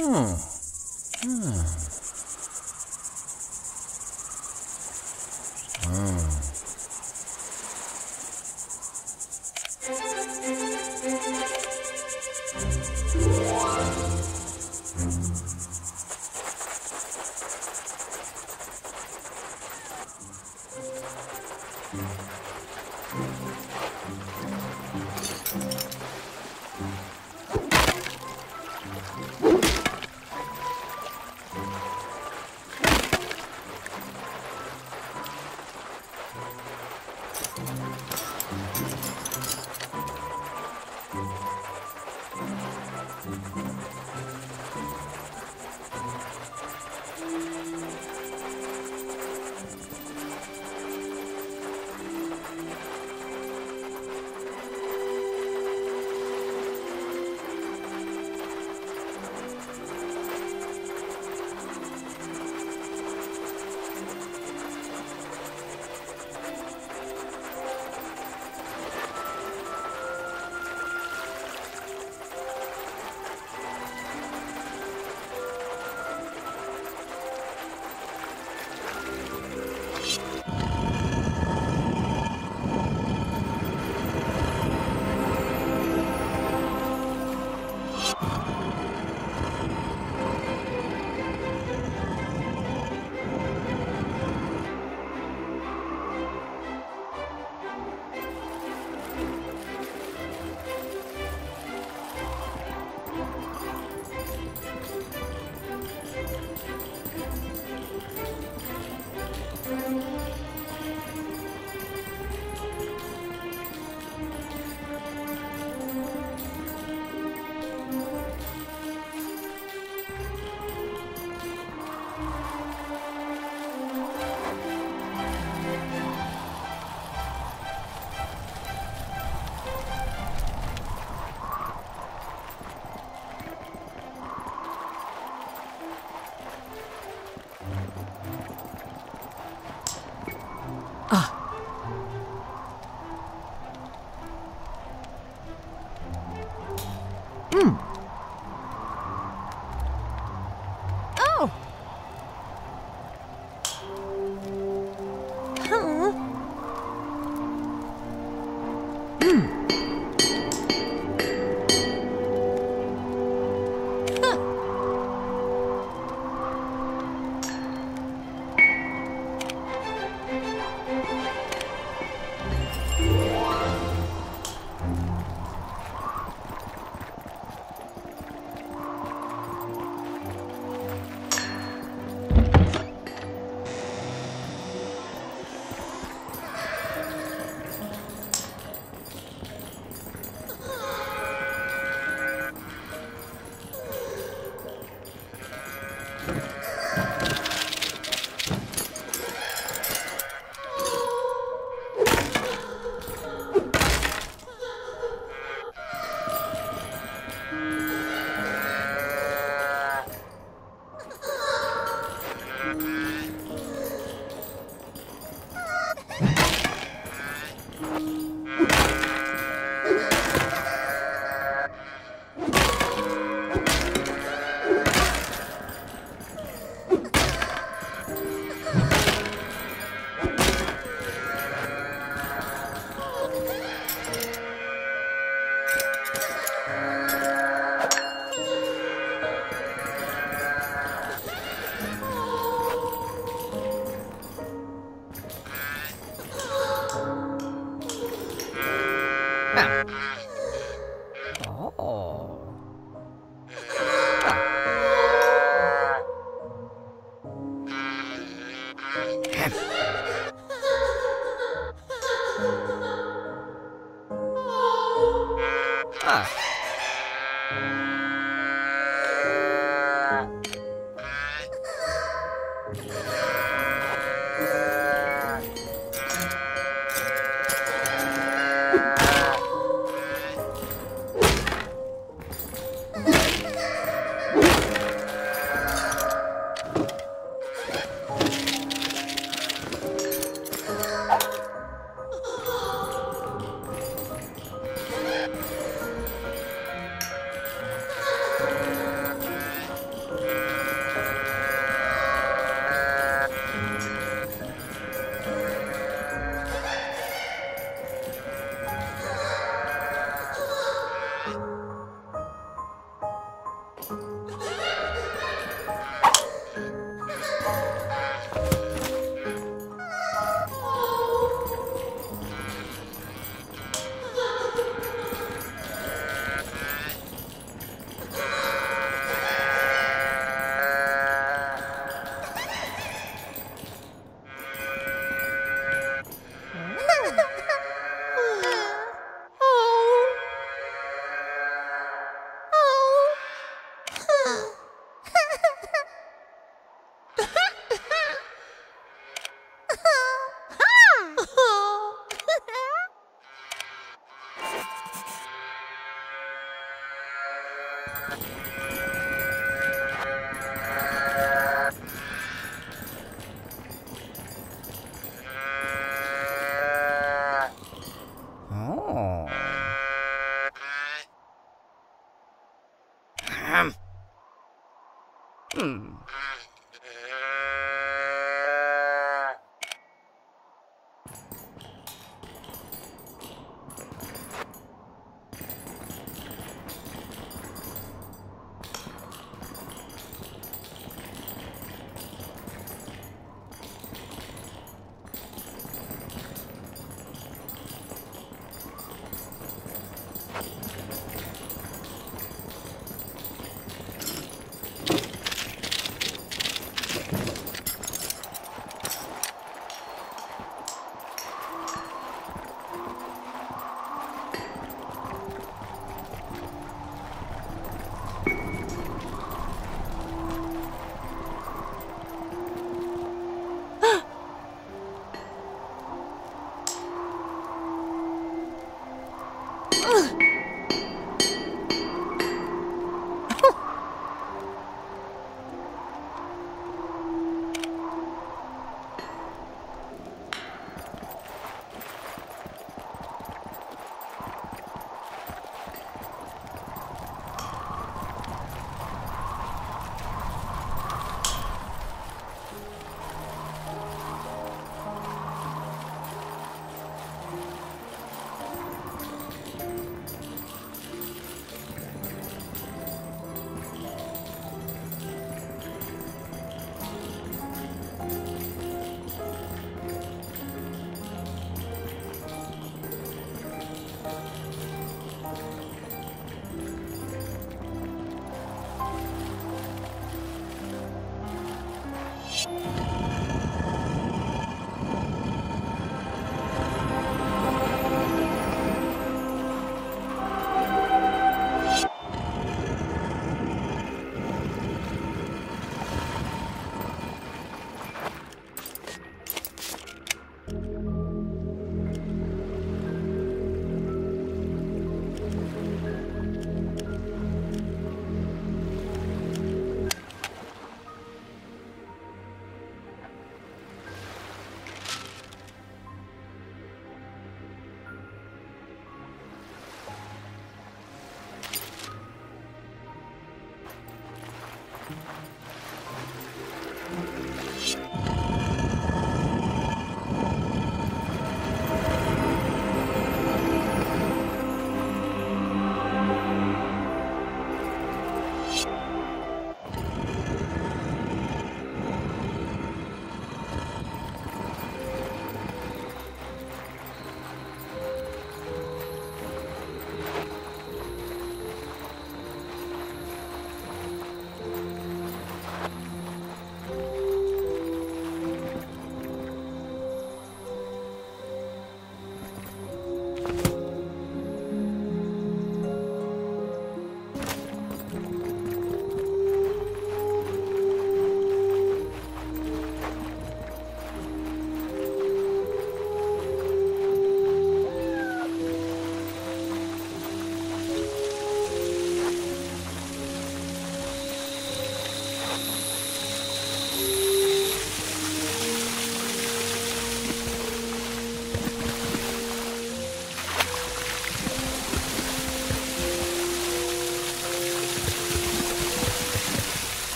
Oh. Ah.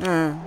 Hmm.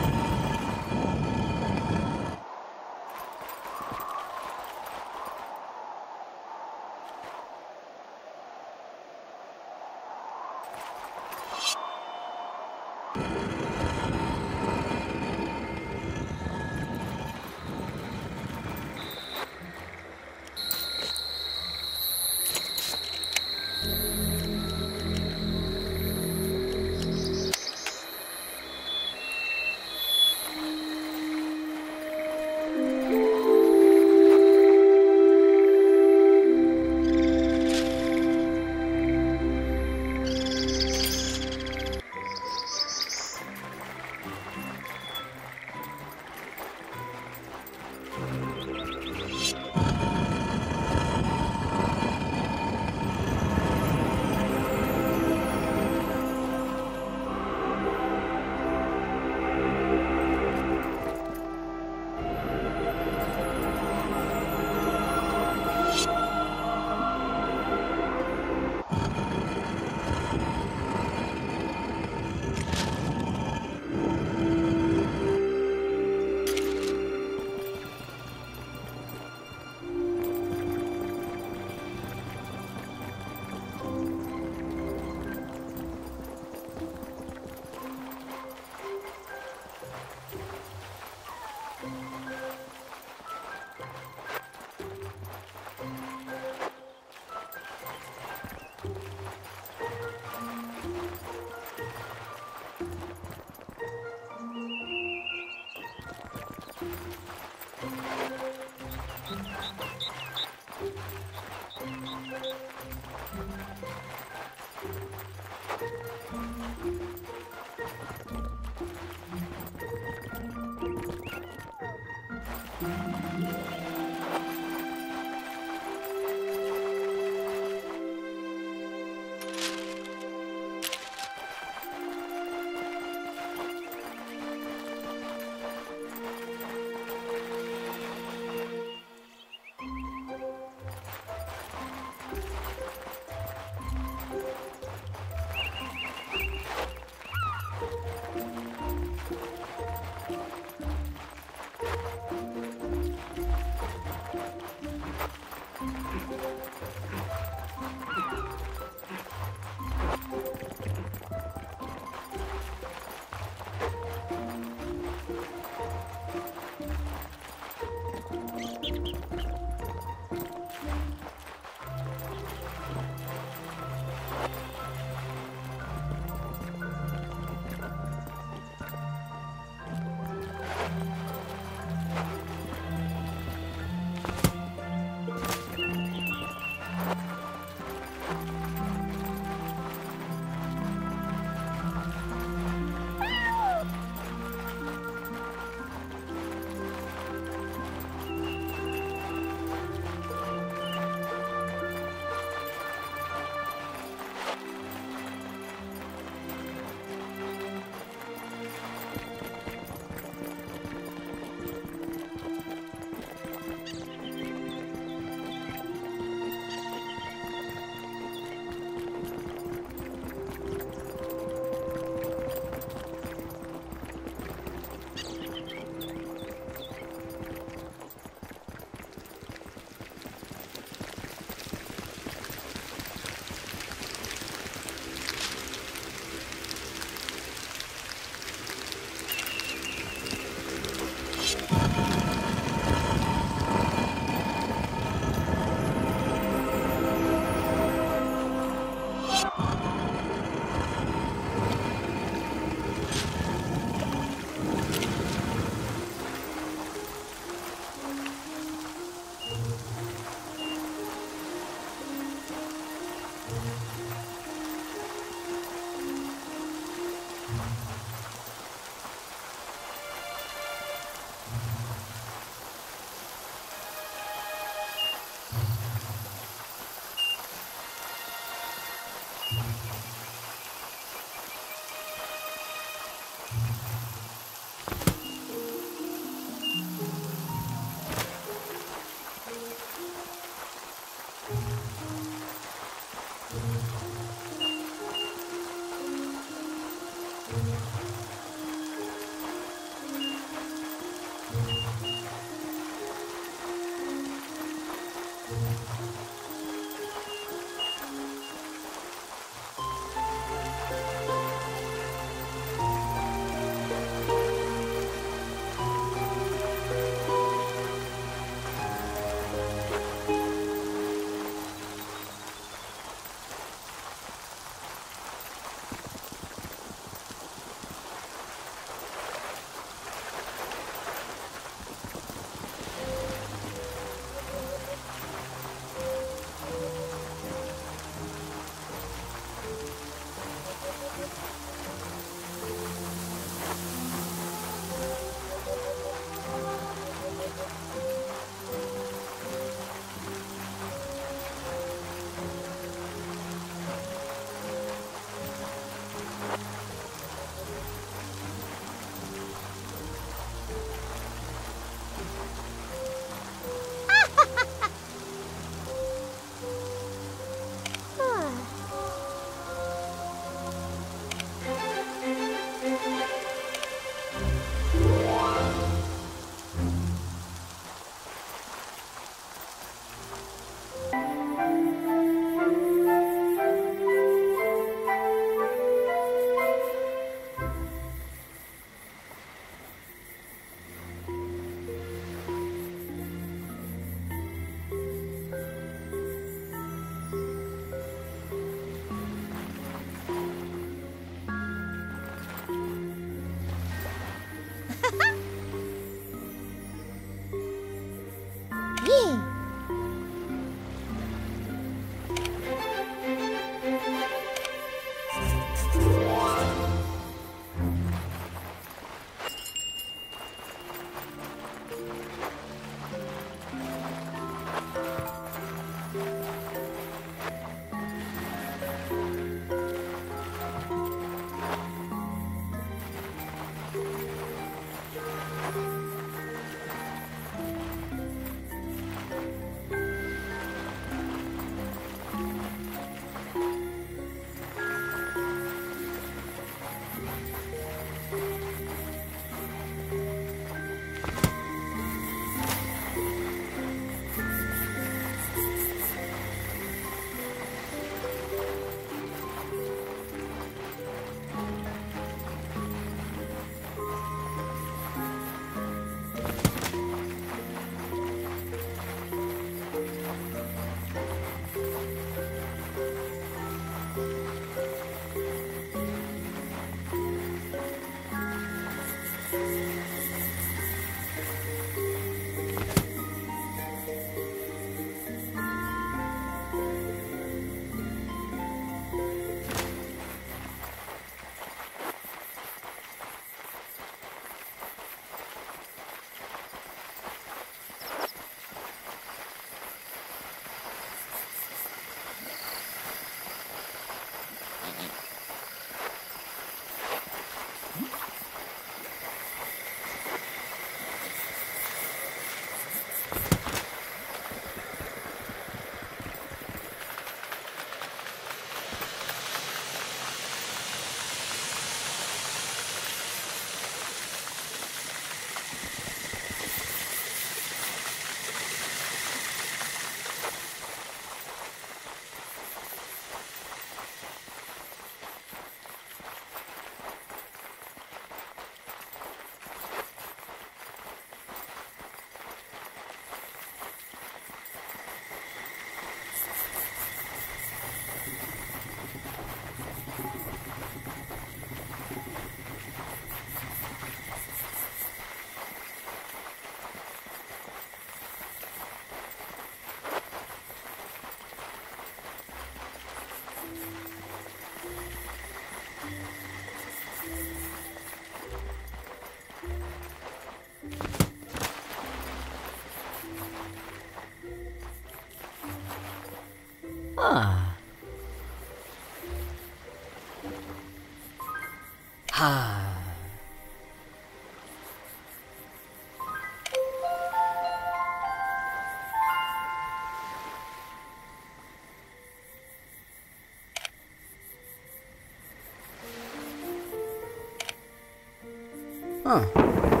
啊。